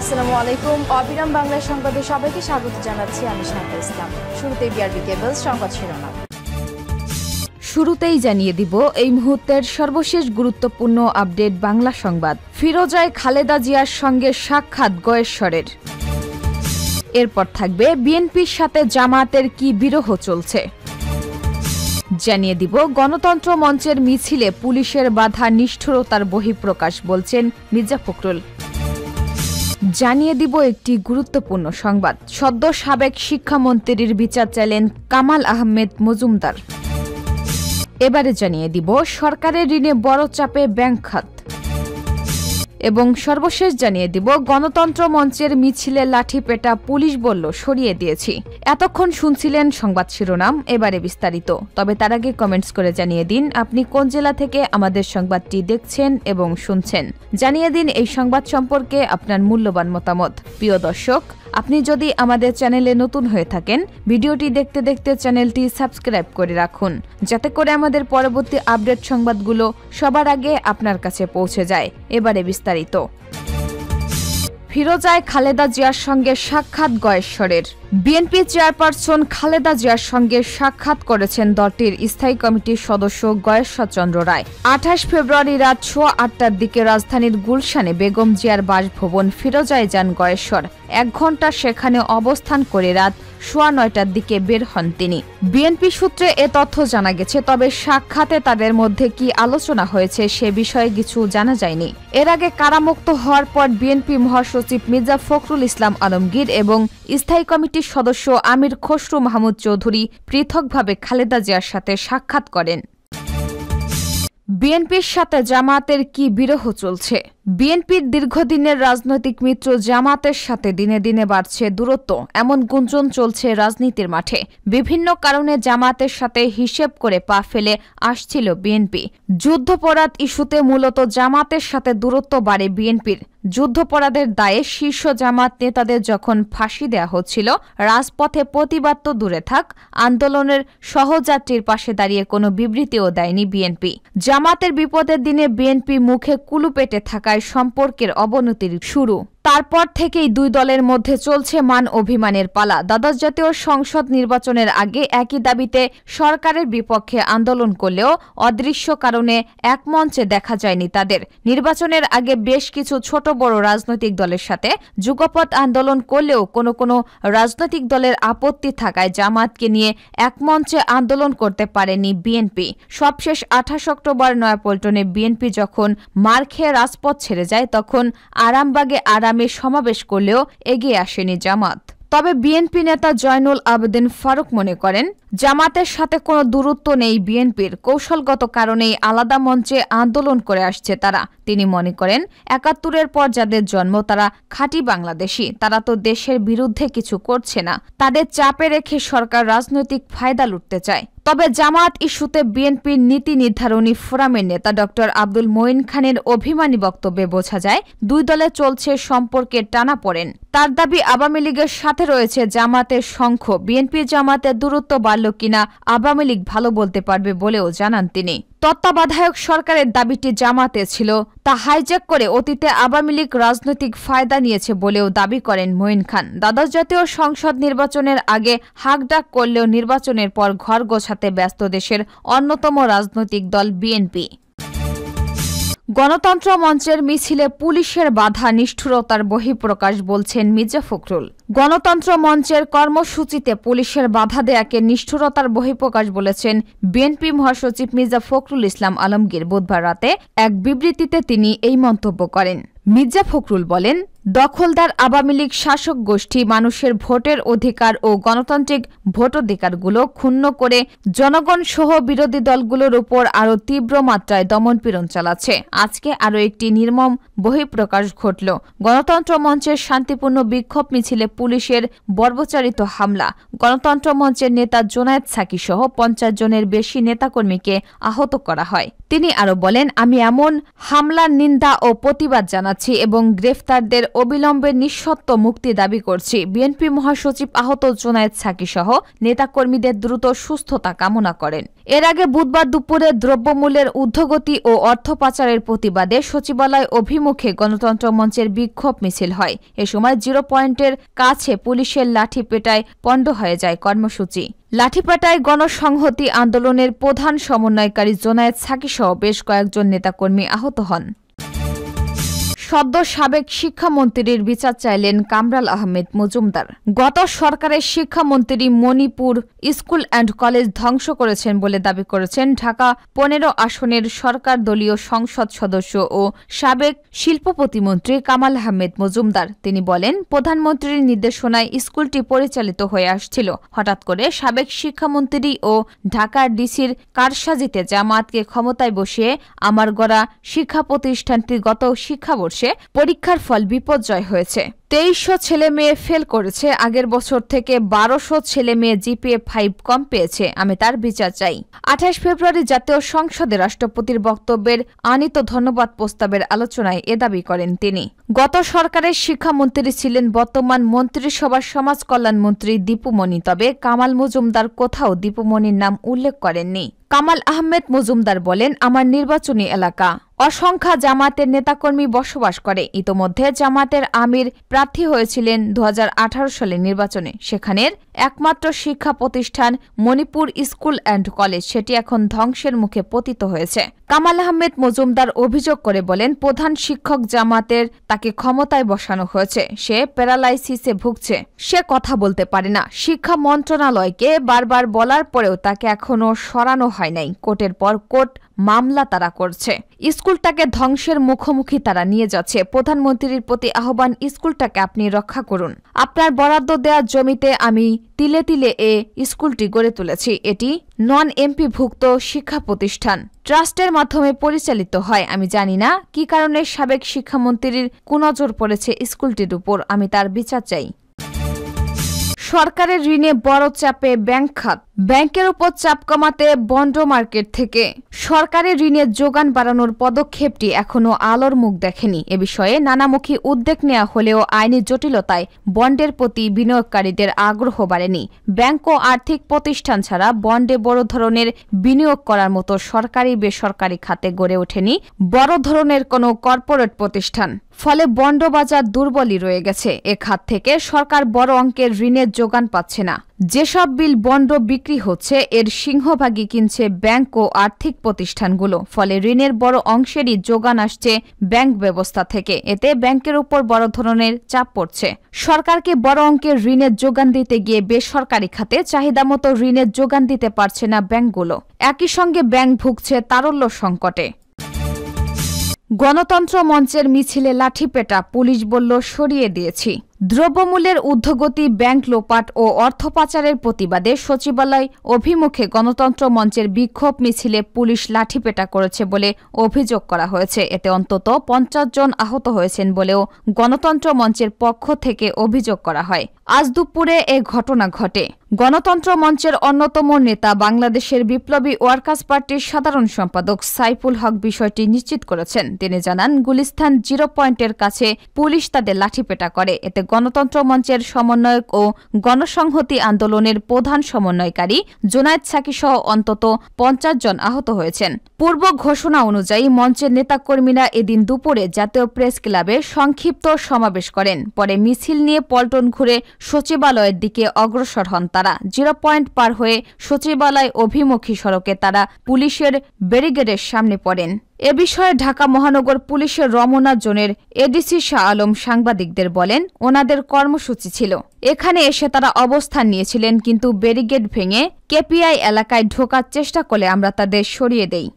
আসসালামু আলাইকুম। অবিরাম বাংলা সংবাদে সবাইকে স্বাগত জানাচ্ছি আমি শান্তা ইসলাম। শুরুতেই বিআরবি কেবলস সংবাদ শিরোনাম। শুরুতেই জানিয়ে দিব, এই মুহূর্তের সর্বশেষ গুরুত্বপূর্ণ আপডেট বাংলা সংবাদ। ফিরোজায় খালেদা জিয়ার সঙ্গে সাক্ষাৎ গয়েশ্বরের। এরপর থাকবে বিএনপির সাথে জামাতের কি বিরহ চলছে। জানিয়ে দিব, গণতন্ত্র মঞ্চের মিছিলে পুলিশের বাধা, নিষ্ঠুরতার বহিঃপ্রকাশ, বলছেন মির্জা ফখরুল। জানিয়ে দিব একটি গুরুত্বপূর্ণ সংবাদ। সদ্য সাবেক শিক্ষামন্ত্রীর বিচার চাইলেন কামাল আহমেদ মজুমদার। এবারে জানিয়ে দিব, সরকারের ঋণে বড় চাপে ব্যাংক খাত। এবং সর্বশেষ জানিয়ে দিব, গণতন্ত্র মঞ্চের মিছিলে লাঠি পেটা পুলিশ বলল, সরিয়ে দিয়েছি। এতক্ষণ শুনছিলেন সংবাদ শিরোনাম, এবারে বিস্তারিত। তবে তার আগে কমেন্টস করে জানিয়ে দিন, আপনি কোন জেলা থেকে আমাদের সংবাদটি দেখছেন এবং শুনছেন। জানিয়ে দিন এই সংবাদ সম্পর্কে আপনার মূল্যবান মতামত। প্রিয় দর্শক আপনি যদি আমাদের চ্যানেলে নতুন হয়ে থাকেন, ভিডিওটি দেখতে দেখতে চ্যানেলটি সাবস্ক্রাইব করে রাখুন, যাতে করে আমাদের পরবর্তী আপডেট সংবাদগুলো সবার আগে আপনার কাছে পৌঁছে যায়। এবারে বিস্তারিত। ফিরোজায় খালেদা জিয়ার সঙ্গে সাক্ষাৎ গয়েশ্বরের। বিএনপি চেয়ারপারসন খালেদা জিয়ার সঙ্গে সাক্ষাৎ করেছেন দলটির স্থায়ী কমিটির সদস্য গয়েশ্বর চন্দ্র রায়। আঠাশ ফেব্রুয়ারি রাত সোয়া আটটার দিকে রাজধানীর গুলশানে বেগম জিয়ার বাসভবন ফিরোজায় যান গয়েশ্বর। এক ঘণ্টা সেখানে অবস্থান করে রাত সোয়া নয়টার দিকে বের হন তিনি। বিএনপি সূত্রে এ তথ্য জানা গেছে, তবে সাক্ষাতে তাদের মধ্যে কি আলোচনা হয়েছে সে বিষয়ে কিছু জানা যায়নি। এর আগে কারামুক্ত হওয়ার পর বিএনপি মহাসচিব মির্জা ফখরুল ইসলাম আলমগীর এবং স্থায়ী কমিটির সদস্য আমির খসরু মাহমুদ চৌধুরী পৃথকভাবে খালেদা জিয়ার সাথে সাক্ষাৎ করেন। বিএনপির সাথে জামাতের কি বিরহ চলছে? বিএনপির দীর্ঘদিনের রাজনৈতিক মিত্র জামাতের সাথে দিনে দিনে বাড়ছে দূরত্ব। এমন গুঞ্জন চলছে রাজনীতির মাঠে। বিভিন্ন কারণে জামাতের সাথে হিসেব করে পা ফেলে আসছিল বিএনপি। যুদ্ধপরাধ ইস্যুতে মূলত জামাতের সাথে দূরত্ব বাড়ে বিএনপির। যুদ্ধপরাধের দায়ে শীর্ষ জামাত নেতাদের যখন ফাঁসি দেয়া হচ্ছিল, রাজপথে প্রতিবাদ তো দূরে থাক, আন্দোলনের সহযাত্রীর পাশে দাঁড়িয়ে কোনো বিবৃতিও দেয়নি বিএনপি। জামাতের বিপদের দিনে বিএনপি মুখে কুলু পেটে থাকায় সম্পর্কের অবনতির শুরু। তারপর থেকেই দুই দলের মধ্যে চলছে মান অভিমানের পালা। দ্বাদশ জাতীয় সংসদ নির্বাচনের আগে একই দাবিতে সরকারের বিপক্ষে আন্দোলন করলেও অদৃশ্য কারণে এক মঞ্চে দেখা যায়নি তাদের। নির্বাচনের আগে বেশ কিছু ছোট বড় রাজনৈতিক দলের সাথে যুগপৎ আন্দোলন করলেও কোনো কোনো রাজনৈতিক দলের আপত্তি থাকায় জামাতকে নিয়ে এক মঞ্চে আন্দোলন করতে পারেনি বিএনপি। সবশেষ আঠাশ অক্টোবর নয়াপল্টনে বিএনপি যখন মার খেয়ে রাজপথ ছেড়ে যায়, তখন আরামবাগে আরামে সমাবেশ করলেও এগিয়ে আসেনি জামাত। তবে বিএনপি নেতা জয়নুল আবেদিন ফারুক মনে করেন, জামাতের সাথে কোনো দূরত্ব নেই বিএনপির, কৌশলগত কারণেই আলাদা মঞ্চে আন্দোলন করে আসছে তারা। তিনি মনে করেন, একাত্তরের পর যাদের জন্ম তারা খাঁটি বাংলাদেশি, তারা তো দেশের বিরুদ্ধে কিছু করছে না। তাদের চাপে রেখে সরকার রাজনৈতিক ফায়দা লুটতে চায়। তবে জামাত ইস্যুতে বিএনপির নীতি নির্ধারণী ফোরামের নেতা ড আব্দুল মঈন খানের অভিমানী বক্তব্যে বোঝা যায়, দুই দলে চলছে সম্পর্কে টানা পড়েন। তার দাবি আওয়ামী লীগের সাথে রয়েছে জামাতের শঙ্খ, বিএনপি জামাতের দূরত্ব বাড়ল কিনা আওয়ামী লীগ ভালো বলতে পারবে বলেও জানান তিনি। তত্ত্বাবধায়ক সরকারের দাবিটি জামাতে ছিল, তা হাইজ্যাক করে অতীতে আওয়ামী লীগ রাজনৈতিক ফায়দা নিয়েছে বলেও দাবি করেন মঈন খান। দ্বাদশ জাতীয় সংসদ নির্বাচনের আগে হাকডাক করলেও নির্বাচনের পর ঘর গোছাতে ব্যস্ত দেশের অন্যতম রাজনৈতিক দল বিএনপি। গণতন্ত্র মঞ্চের মিছিলে পুলিশের বাধা, নিষ্ঠুরতার বহিঃপ্রকাশ বলছেন মির্জা ফখরুল। গণতন্ত্র মঞ্চের কর্মসূচিতে পুলিশের বাধা দেয়াকে নিষ্ঠুরতার বহিঃপ্রকাশ বলেছেন বিএনপি মহাসচিব মির্জা ফখরুল ইসলাম আলমগীর। বুধবার রাতে এক বিবৃতিতে তিনি এই মন্তব্য করেন। মির্জা ফখরুল বলেন দখলদার আওয়ামী লীগ শাসক গোষ্ঠী মানুষের ভোটের অধিকার ও গণতান্ত্রিক ভোটাধিকারগুলো ক্ষুণ্ণ করে জনগণ সহ বিরোধী দলগুলোর উপর আরও তীব্র মাত্রায় দমনপীড়ন চালাচ্ছে। আজকে আরও একটি নির্মম বহিঃপ্রকাশ ঘটল। গণতন্ত্র মঞ্চের শান্তিপূর্ণ বিক্ষোভ মিছিলে পুলিশের বর্বচারিত হামলা। গণতন্ত্র মঞ্চের নেতা জোনায়েদ সাকি সহ পঞ্চাশ জনের বেশি নেতাকর্মীকে আহত করা হয়। তিনি আরও বলেন, আমি এমন হামলার নিন্দা ও প্রতিবাদ জানাচ্ছি এবং গ্রেফতারদের অবিলম্বে নিঃসত্ত্ব মুক্তি দাবি করছি। বিএনপি মহাসচিব আহত জোনায়েদ সাকি সহ নেতাকর্মীদের দ্রুত সুস্থতা কামনা করেন। এর আগে বুধবার দুপুরে দ্রব্যমূল্যের ঊর্ধ্বগতি ও অর্থ পাচারের প্রতিবাদে সচিবালয় অভিমুখে গণতন্ত্র মঞ্চের বিক্ষোভ মিছিল হয়। এ সময় জিরো পয়েন্টের কাছে পুলিশের লাঠি পেটায় পণ্ড হয়ে যায় কর্মসূচি। লাঠিপাটায় গণসংহতি আন্দোলনের প্রধান সমন্বয়কারী জোনায়েদ সাকিসহ বেশ কয়েকজন নেতাকর্মী আহত হন। সদ্য সাবেক শিক্ষামন্ত্রীর বিচার চাইলেন কামরাল আহমেদ মজুমদার। গত সরকারের শিক্ষামন্ত্রী মণিপুর স্কুল অ্যান্ড কলেজ ধ্বংস করেছেন বলে দাবি করেছেন ঢাকা পনেরো আসনের সরকার দলীয় সংসদ সদস্য ও সাবেক শিল্প প্রতিমন্ত্রী কামাল আহমেদ মজুমদার। তিনি বলেন, প্রধানমন্ত্রীর নির্দেশনায় স্কুলটি পরিচালিত হয়ে আসছিল। হঠাৎ করে সাবেক শিক্ষামন্ত্রী ও ঢাকার ডিসির কারসাজিতে জামাতকে ক্ষমতায় বসিয়ে আমার গড়া শিক্ষা প্রতিষ্ঠানটি গত শিক্ষাবর্ষ বর্ষে পরীক্ষার ফল বিপর্যয় হয়েছে। তেইশশো ছেলে মেয়ে ফেল করেছে, আগের বছর থেকে বারোশো ছেলে মেয়ে জিপিএ ফাইভ কম পেয়েছে, আমি তার বিচার চাই। আঠাশ ফেব্রুয়ারি জাতীয় সংসদে রাষ্ট্রপতির বক্তব্যের আনিত ধন্যবাদ প্রস্তাবের আলোচনায় এ দাবি করেন তিনি। গত সরকারের শিক্ষামন্ত্রী ছিলেন বর্তমান মন্ত্রিসভার সমাজ কল্যাণ মন্ত্রী দীপুমণি, তবে কামাল মজুমদার কোথাও দীপুমণির নাম উল্লেখ করেননি। কামাল আহমেদ মজুমদার বলেন, আমার নির্বাচনী এলাকা। অসংখ্য জামাতের নেতাকর্মী বসবাস করে। ইতোমধ্যে জামাতের আমির প্রার্থী হয়েছিলেন দু সালের নির্বাচনে। সেখানের একমাত্র শিক্ষা প্রতিষ্ঠান মণিপুর স্কুল অ্যান্ড কলেজ, সেটি এখন ধ্বংসের মুখে পতিত হয়েছে। কামাল আহমেদ মজুমদার অভিযোগ করে বলেন, প্রধান শিক্ষক জামাতের তাকে ক্ষমতায় বসানো হয়েছে। সে প্যারালাইসিসে ভুগছে। সে কথা বলতে পারে না। শিক্ষা মন্ত্রণালয়কে বারবার বলার পরেও তাকে এখনও সরানো হয় নাই। কোর্টের পর কোর্ট মামলা তারা করছে। স্কুলটাকে ধ্বংসের মুখোমুখি তারা নিয়ে যাচ্ছে। প্রধানমন্ত্রীর প্রতি আহ্বান, স্কুলটাকে আপনি রক্ষা করুন। আপনার বরাদ্দ দেওয়া জমিতে আমি তিলে তিলে এ স্কুলটি গড়ে তুলেছি। এটি নন এমপি ভুক্ত শিক্ষা প্রতিষ্ঠান। ট্রাস্টের মাধ্যমে পরিচালিত হয়। আমি জানি না কি কারণে সাবেক শিক্ষামন্ত্রীর কুনজর পড়েছে স্কুলটির উপর। আমি তার বিচার চাই। সরকারের ঋণে বড় চাপে ব্যাংক খাত। ব্যাংকের উপর চাপ কমাতে বন্ড মার্কেট থেকে। সরকারি ঋণের যোগান বাড়ানোর পদক্ষেপটি এখনও আলোর মুখ দেখেনি। এ বিষয়ে নানামুখী উদ্যোগ নেওয়া হলেও আইনি জটিলতায় বন্ডের প্রতি বিনিয়োগকারীদের আগ্রহ বাড়েনি। ব্যাংক ও আর্থিক প্রতিষ্ঠান ছাড়া বন্ডে বড় ধরনের বিনিয়োগ করার মতো সরকারি বেসরকারি খাতে গড়ে ওঠেনি বড় ধরনের কোনো কর্পোরেট প্রতিষ্ঠান। ফলে বন্ড বাজার দুর্বলই রয়ে গেছে। এ খাত থেকে সরকার বড় অঙ্কের ঋণের যোগান পাচ্ছে না। যেসব বিল বন্ড বিক্রি হচ্ছে, এর সিংহভাগই কিনছে ব্যাংক ও আর্থিক প্রতিষ্ঠানগুলো। ফলে ঋণের বড় অংশেরই যোগান আসছে ব্যাংক ব্যবস্থা থেকে। এতে ব্যাংকের উপর বড় ধরনের চাপ পড়ছে। সরকারকে বড় অঙ্কের ঋণের যোগান দিতে গিয়ে বেসরকারি খাতে চাহিদা মতো ঋণের যোগান দিতে পারছে না ব্যাংকগুলো। একই সঙ্গে ব্যাংক ভুগছে তারল্য সংকটে। গণতন্ত্র মঞ্চের মিছিলে লাঠিপেটা পুলিশ বলল সরিয়ে দিয়েছি। দ্রব্যমূল্যের ঊর্ধ্বগতি ব্যাংক লোপাট ও অর্থ পাচারের প্রতিবাদে সচিবালয় অভিমুখে গণতন্ত্র মঞ্চের বিক্ষোভ মিছিলে পুলিশ লাঠিপেটা করেছে বলে অভিযোগ করা হয়েছে। এতে অন্তত পঞ্চাশ জন আহত হয়েছেন বলেও গণতন্ত্র মঞ্চের পক্ষ থেকে অভিযোগ করা হয়। আজ দুপুরে এ ঘটনা ঘটে। গণতন্ত্র মঞ্চের অন্যতম নেতা বাংলাদেশের বিপ্লবী ওয়ার্কার্স পার্টির সাধারণ সম্পাদক সাইফুল হক বিষয়টি নিশ্চিত করেছেন। তিনি জানান, গুলিস্তান জিরো পয়েন্টের কাছে পুলিশ তাদের লাঠিপেটা করে। এতে গণতন্ত্র মঞ্চের সমন্বয়ক ও গণসংহতি আন্দোলনের প্রধান সমন্বয়কারী জোনায়েদ সাকি সহ অন্তত পঞ্চাশ জন আহত হয়েছেন। পূর্ব ঘোষণা অনুযায়ী মঞ্চের নেতাকর্মীরা এদিন দুপুরে জাতীয় প্রেস ক্লাবে সংক্ষিপ্ত সমাবেশ করেন। পরে মিছিল নিয়ে পল্টন ঘুরে সচিবালয়ের দিকে অগ্রসর হন তারা। জিরো পয়েন্ট পার হয়ে সচিবালয় অভিমুখী সড়কে তারা পুলিশের ব্যারিগেডের সামনে পড়েন। এ বিষয়ে ঢাকা মহানগর পুলিশের রমনা জোনের এডিসি শাহ আলম সাংবাদিকদের বলেন, ওনাদের কর্মসূচি ছিল। এখানে এসে তারা অবস্থান নিয়েছিলেন, কিন্তু ব্যারিগেড ভেঙে কেপিআই এলাকায় ঢোকার চেষ্টা করলে আমরা তাদের সরিয়ে দেই।